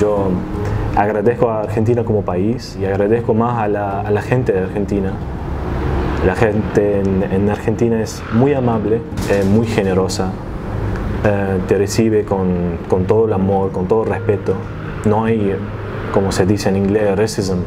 yo agradezco a Argentina como país y agradezco más a la, gente de Argentina. La gente en, Argentina es muy amable, eh, muy generosa, eh, te recibe con, con, todo el amor, con todo el respeto. No hay, como se dice en inglés, racism.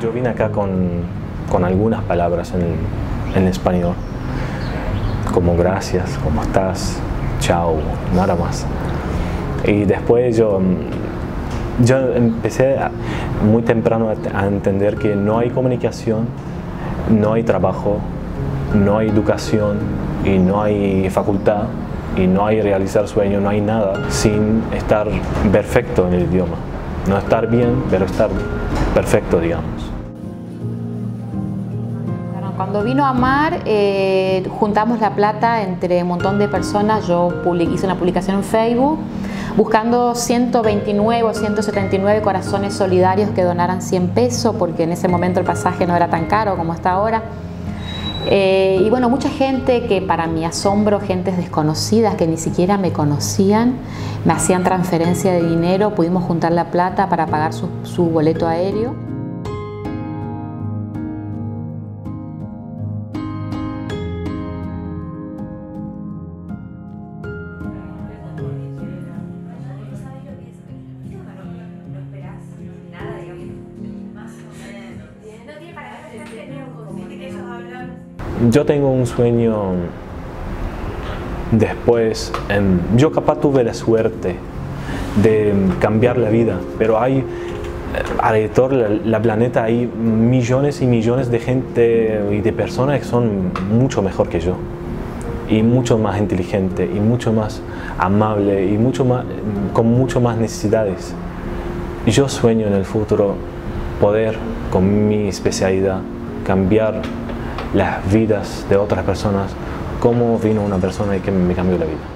Yo vine acá con, con algunas palabras en, en español como gracias, ¿cómo estás? Chao, nada más. Y después yo, yo empecé muy temprano a, entender que no hay comunicación, no hay trabajo, no hay educación y no hay facultad y no hay realizar sueños, no hay nada sin estar perfecto en el idioma. No estar bien, pero estar perfecto, digamos. Cuando vino a Mar, eh, juntamos la plata entre un montón de personas. Yo hice una publicación en Facebook buscando 129 o 179 corazones solidarios que donaran 100 pesos, porque en ese momento el pasaje no era tan caro como está ahora. Eh, y bueno, mucha gente que para mi asombro, gentes desconocidas que ni siquiera me conocían, me hacían transferencia de dinero, pudimos juntar la plata para pagar su boleto aéreo. Yo tengo un sueño después, yo capaz tuve la suerte de cambiar la vida, pero hay eh, alrededor la, planeta hay millones y millones de gente y de personas que son mucho mejor que yo y mucho más inteligente y mucho más amable y mucho más, con mucho más necesidades. Yo sueño en el futuro poder, con mi especialidad, cambiar las vidas de otras personas, como vino una persona y que me cambió la vida.